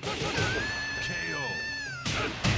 KO.